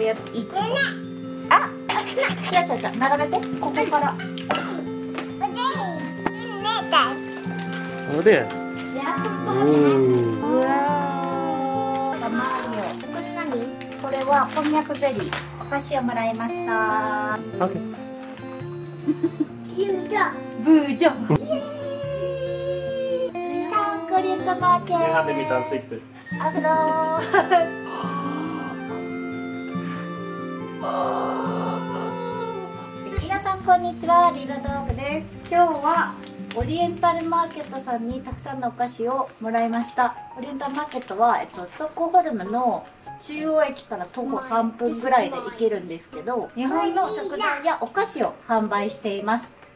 べや一。あ、あ、違う違う違う。並べてここから。おでん。おわー。マリオ。これ何？これはこんにゃくゼリー。お菓子をもらいました。あッケー。ブージョ。ブージョ。Korean t e m a 皆さんこんにちはリラドーグです今日はオリエンタルマーケットさんにたくさんのお菓子をもらいましたオリエンタルマーケットは、えっと、ストックホルムの中央駅から徒歩3分ぐらいで行けるんですけど日本の食材やお菓子を販売しています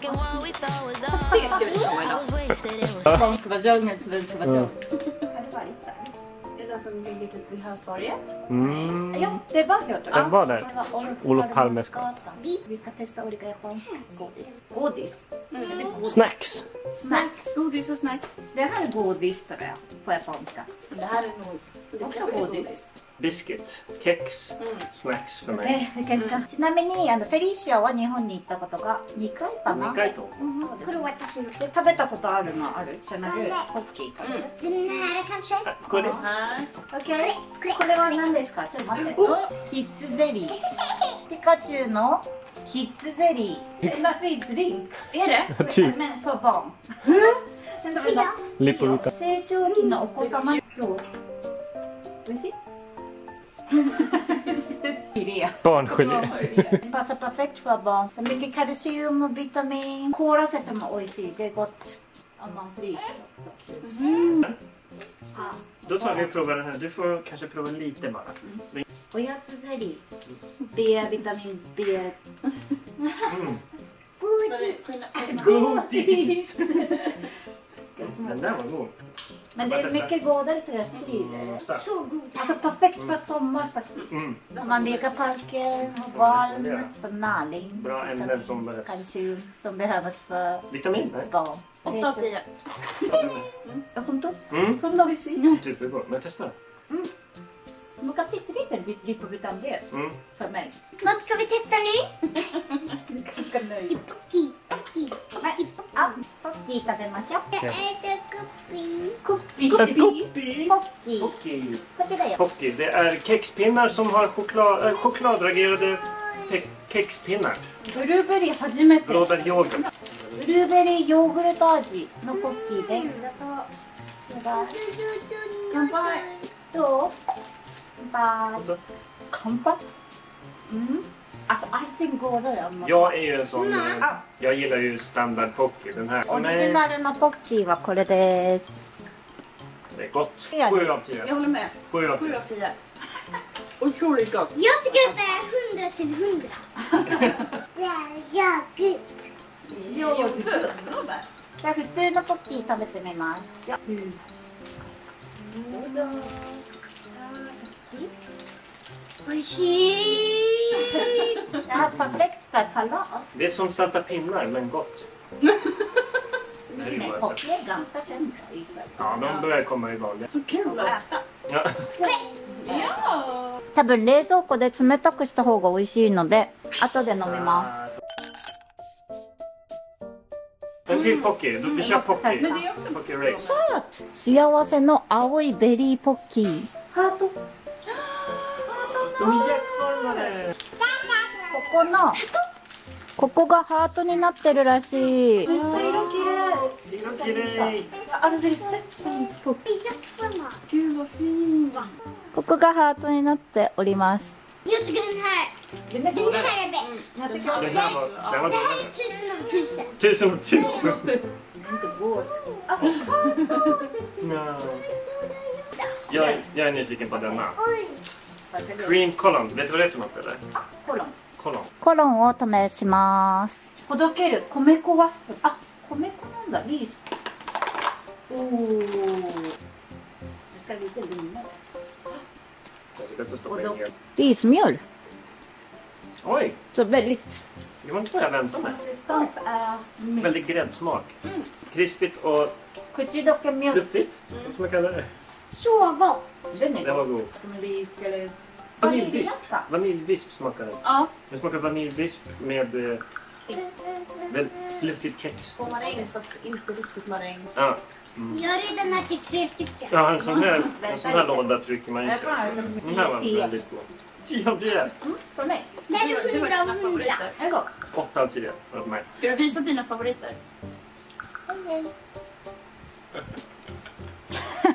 ska vi köra idag. Den Det som ligger typ vid Mm. Ja, det var Hötorget. Den var där. Olof Palmes gata. Vi ska testa olika japanska godis. Godis. Mm. Snacks. Snacks. Godis och snacks. Det här är godis tror jag på japanska. Det här är nog också godis. ビスケット、ケックス、うん、スナックスフ o r ちなみにあのフェリシアは日本に行ったことが2回かな2回と思う、うん、私食べたことあるのあるじゃなくッキーかうん、これこれこれは何ですかちょっと待ってキッズゼリー ピカチュウのキッズゼリー Fluffy drinks Är 成長期のお子様。美味しい？Idé. Barngelé. passar perfekt för barn. Det är mycket kalcium och vitamin. Kora sätter man oisi, det är gott om man fryser mm. Då tar vi och provar den här. Du får kanske prova lite bara. Mm. Och jag sätter i B-vitamin B. Mm. Godis! Godis! Den där var god. Men det är mycket godare till mm, Så god. Alltså perfekt för mm. sommar faktiskt. Mm. Man leker parken val, ja. som näring. Bra ämnen som behövs. Kalcium som behövs för Vitamin? barn. 8 av 10. Mm. Jag kom mm. då. Som David säger. Superbra. Men testa. Mm. Ну, как ты трипер, ведь липу бы там För mig. Vad ska vi testa nu? Ganska nöjd. Pocky, pocky, pocky, pocky. Pocky tabemasha. Jag äter guppy. Koppi. Koppi. Pocky. Okej. Vad är det? Pocky, det är kexpinnar som har choklad, äh, chokladragerade ke kexpinnar. ブルーベリー初めて。ブ Blåbär yoghurt. ルーベリーヨーグルト味のポッキーです。これが乾杯。どう？乾杯。乾杯。うん。あ、そアイシングはどうあります。よいよ、そんな。よいよ、スタンダードポッキー。オリジナルのポッキーはこれです。で、こっち。これが。これが。おしょうりか。よしけて、ふんだちふんだ。じゃ、よく。よく。じゃ、普通のポッキー食べてみます。うん。どうぞ。Det här är perfekt för kalas. Det är som salta pinnar, men gott. Men hockey är ganska kända i Sverige. Ja, de börjar komma igång. Så kul att äta. Ja. ja. 多分冷蔵庫で冷たくした方が美味しいので後で飲みます。En till pocky. Vi kör pocky. Pocky race. Söt! 幸せの青いベリーポッキー。ハートここのここがハートになってるらしいめっちゃ色綺麗色綺麗ここがハートになっておりますいといけないな。クリーンコロン、ベトレトもコロン。コロン。コロンを試します。ほどける米粉ワあ、米粉なんだ。リース。リースミュール。おい。ちょっとベリッツ。今ちょっとやめんとね。ベク。リスピット。口どけミュール。Så gott! Den är Den var god. Sannolikt eller... Vaniljvisp. Vaniljvisp smakar den. Ja. Den smakar vaniljvisp med eh, fluffigt kex. Och maräng fast inte riktigt maräng. Ja. Mm. mm. Jag har redan ätit tre stycken. Ja, en sån här, en sån här låda trycker man i sig. Den här var väldigt god. 10 av 10. Mm, för mig. Du har 100 av 100. 8 av 10 för mig. Ska du visa dina favoriter? Okej. Okay.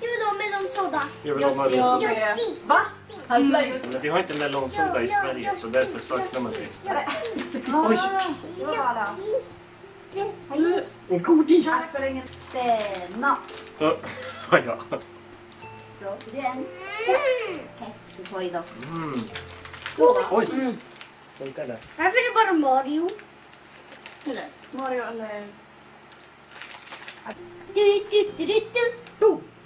Jag vill ha melonsoda. Jag vill ha melonsoda. Va? Mm. Men vi har inte melonsoda i Sverige så därför saknar man det. Oj! Mm. En godis! Här spelar ingen senap. Ja, ja. Så, igen. Mm. Okej, du får idag. Oj! Varför är det bara Mario? Eller? Mario eller... Du, du, du, du, du.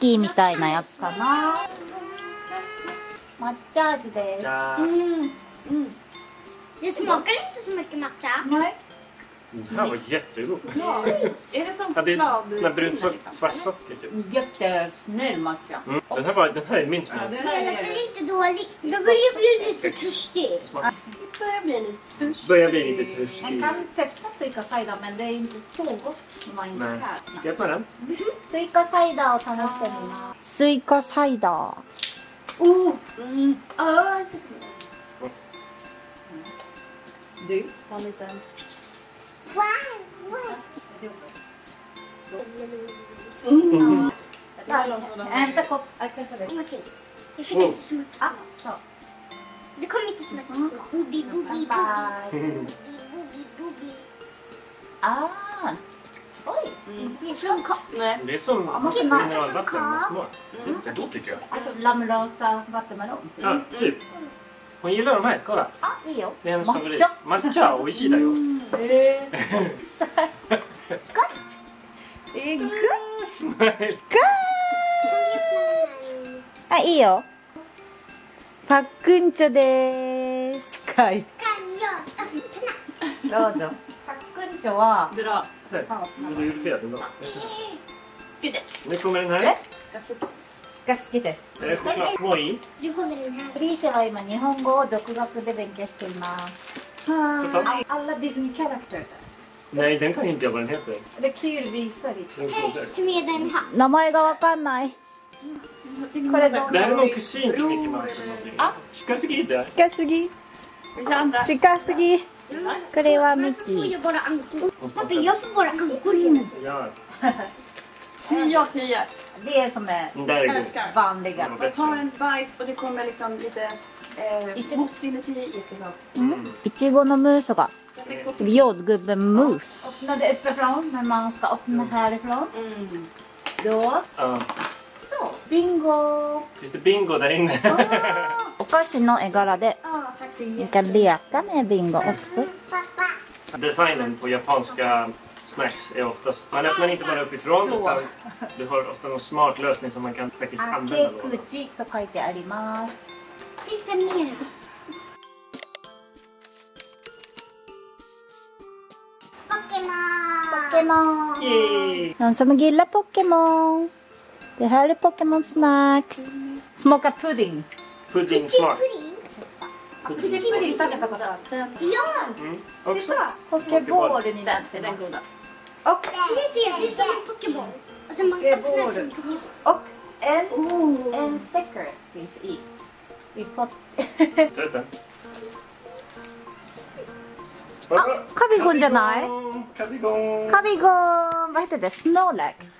キーみたいなやつかな抹茶味ですうんうん This smakar inte så mycket matcha. Nej. Det här var jättegod. Ja. Är det som choklad? Brunt svart socker typ. Jättesnäll matcha. Mm. Den, här var, den här är min smak. Ja, den är... I alla fall inte dåligt. Då börjar jag bli lite törstig. börjar bli törstig. Börjar bli lite törstig. Man kan testa suikasaidan men det är inte så gott när man inte Nej. kan. Ska jag pröva den? Suikasaidan och tanastemirna. Suikasaidan. Oh! Mm. Ah, jag tycker det. Du, ta en liten. Wow! Mm. Mm. Hämta m o p p m a g kanske vet. Jag fick i m t e så m y m k e t smak. Det kommer inte så mycket. Booby, booby, booby. Booby, booby, Ah! Oj! Mm. Det är flumkak. Nej. Det är som mineralvatten med smör. Mm. Det är gott tycker jag. Alltså Lamrosa vattenmelon. Ja, typ. Hon gillar de här, kolla. Ja, det är jag. Det är hennes favorit. Matcha och ishida ju. Mm. gott! Det är gott! Gott! あ、いいよ。パックンチョですかいどうぞパックンチョはずらめんないが好きです。えこもういい？日本でフリーシャは今日本語を独学で勉強しています。はい。あらディズニーキャラクター名前がわかんない。これどう誰も苦心とミキマウスのあ近すぎだ近すぎ近すぎこれはミキ mm. Pappa, jag får bara ankor innan. Ja. Tio av tio. Det är som är mm, vanliga. Man tar en bite och det kommer liksom lite いちごいちごのムースが jordgubbemus. Öppnade uppifrån men man ska öppna härifrån. Mm. Då Bingo! Finns det bingo där inne? Ah. Och kanske någon är leka ah, med bingo också. Designen på japanska snacks är oftast... Man öppnar inte bara uppifrån Så. utan du har ofta någon smart lösning som man kan faktiskt ah, använda. då. to kaite arimasu. Pokémon! Pokémon! Någon som gillar Pokémon? Det här är Pokémon Snacks. Smaka pudding. Pudding smak. Pudding. Ja! Mm. Också. Pokébollen i den. Det är den godast. Och... Det ser ut som en Pokéboll. Och sen man öppnar den. Och en, oh. en sticker finns i. Vi fått... Titta. あ、カビゴンじゃないカビゴン。カビゴン。Vad heter det? Snorlax.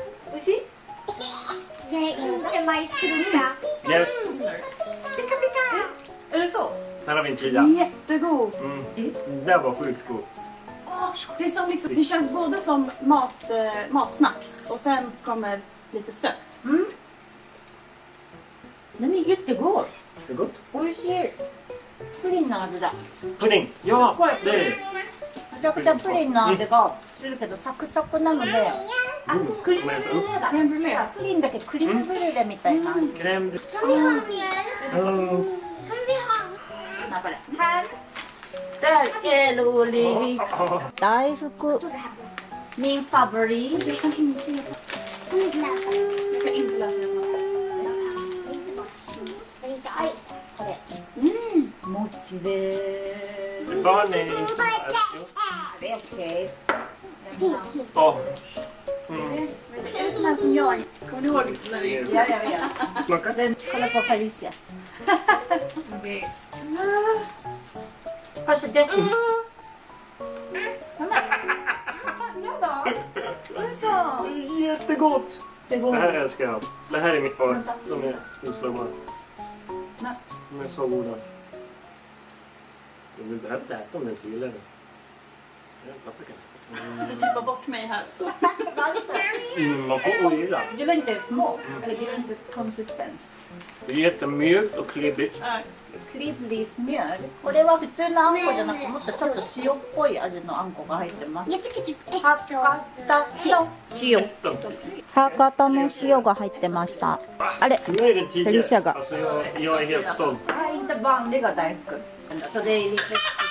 en majskrumpa. Yes. Picka, picka. Är det så? Här har vi en tia. Jättegod. Mm. Den där var sjukt god. det, är som liksom, det känns både som mat, eh, matsnacks och sen kommer lite sött. Mm. Den är jättegod. Det är gott. Oj, ser. Pudding där. Pudding. Ja, det är det. めちゃくちゃプリンの味がするけど、サクサクなので。あクリームブルーだクリームブルーだプリンだけクリームブルーレみたいなクリームブルーカンハンカンハン頑張れハンだけロリ大福ミンファブリはいこれうんもちですバーネー Okay. Oh. sån här som jag Kommer ni ihåg när vi... Ja, jag vet. Smaka. Den, kolla på Felicia. Okej. Kanske den... Mm. Jättegott! Det, det här älskar jag. Det här är mitt par. De är oslagbara. De är så goda. Du behöver inte äta om du inte gillar det. klippa bort mig här. Mm, man får ogilla. Jag gillar inte små. Mm. Eller gillar inte konsistens. Det är jättemjukt och klibbigt. Klibbigt mjöl. Och det var 普通のあんこじゃなくもっとちょっと塩っぽい味のあんこが入ってます。博多の塩。博多の塩が入ってました。あれ、ペルシャが。Jag är helt såld. Jag är inte vanliga där. Så det är lite...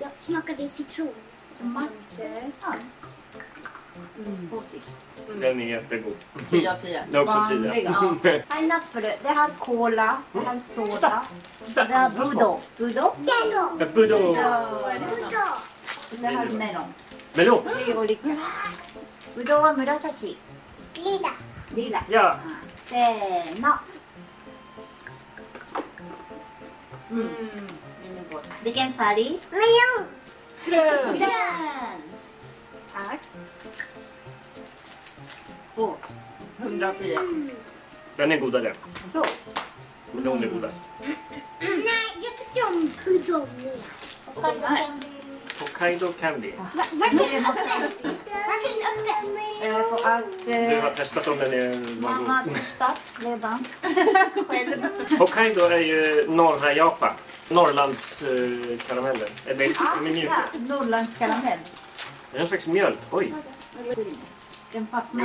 Ja. Smakade citron. Mm. Mm. mm. Den är jättegod. 10 av 10. Det är också 10. Ja. Pineapple, det här cola, det här soda, det här budo. Budo? Budo. Budo. Det här melon. Melon? Det är olika. Budo har murasaki. Lila. Lila. Ja. Ah, Se no. Mm. mm. Bikin Fari. Meong. Grön! Tack. Åh, 110. Den är godare. Bra. Melon är godast. Nej, jag tycker om Kudomi. Hokkaido Candy. Varför är den öppen? Varför är den öppen? Allt, Du har testat om den är mango. Mamma har testat redan. Hokkaido är ju norra Japan. Norrlandskarameller. Eh, Norrlandskaramell. Det är en slags mjölk. Oj. Den fastnar.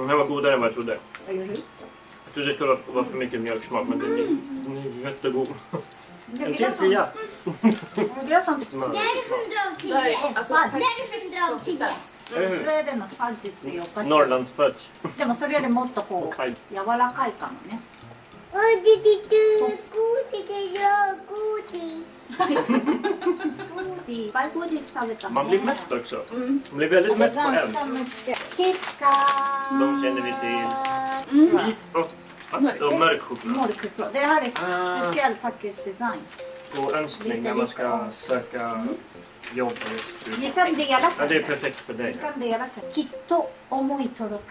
Den här var godare än vad jag trodde. Jag trodde det skulle vara för mycket mjölksmak men den är, den är jättegod. En till tia. Där är av av är 110. Norrlandsfudge. でもそれよりもっとこう柔らかいかもね。man blir mätt också. Man blir väldigt mätt på en. De känner vi till. Vit och, och mörk choklad. Det här är speciell faktiskt design. Och önskning när man ska söka jobb Vi kan dela. Ja, det är perfekt för dig. Vi kan dela. Kitto och mojtorok.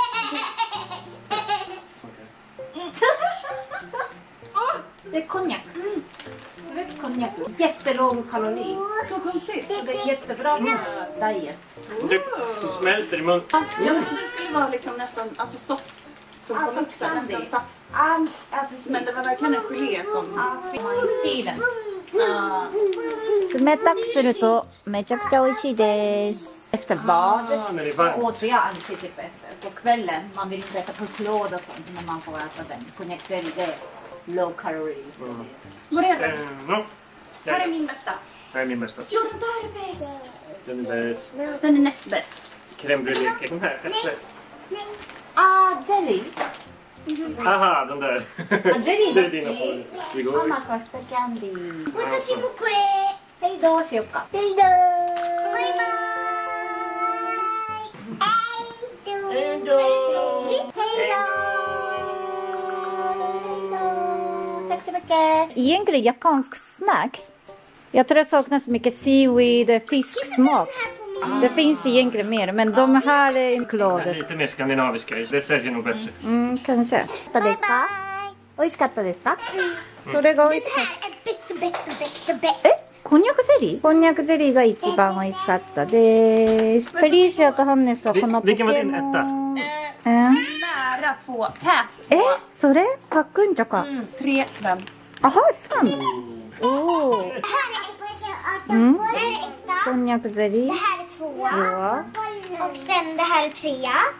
Det är konjak. Mm. Rött konjak. Jättelåg kalori. Så konstigt. Så det är jättebra för diet. Det smälter i munnen. Jag trodde det skulle vara liksom nästan alltså soft. Som alltså, på luxen, nästan saft. Alls, Men det var verkligen en gelé som... Ja, 冷たくするとめちゃくちゃ美味しいです。Efter badet åt jag alltid typ efter, på kvällen. Man vill inte äta pulklåda och sånt, men man får äta den. Konjaksfärg, det low calories. Mm. Whatever. no. Karamin basta. Karamin basta. You're the best. You're the best. You're the next best. Creme brulee. Ah, jelly. Haha, den där. Zerin. Zerin har fått. Mamma sakta candy. 私もこれ。はい、どうしようか。はい、どう。バイバイ。Hey, do. Hey, do. så mycket. Egentligen japansk snacks. Jag tror det saknas mycket seaweed, fisksmak. Det finns egentligen mer, men de här är klådor. Lite mer skandinaviska, det säljer nog bättre. Mm, mm kanske. Bye bye. 美味しかったですか、うん、それが美味しかった。Best, best, best, best. こんにゃくゼリーこんにゃくゼリーが一番美味しかったです。フェリーシアとハンネスはこのポケモン。えそれパックンチョか。うん、さん。おお。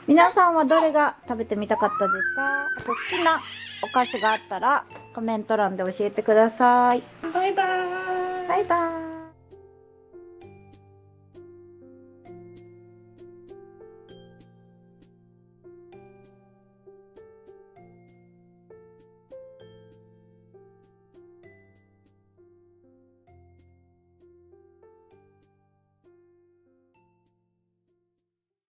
皆さんはどれが食べてみたかったですかあと好きなお菓子があったらコメント欄で教えてください。バイバイ。バイバーイ